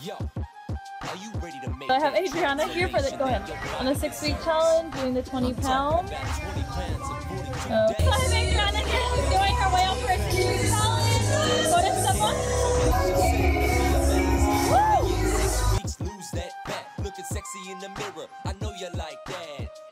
Yo, are you ready to make So I have Adriana here for the go ahead on the six week challenge, doing the 20 pound. Okay, So I have Adriana here doing her way up for a two week challenge. Go to someone. Woo! Lose that back. Looking sexy in the mirror. I know you like that.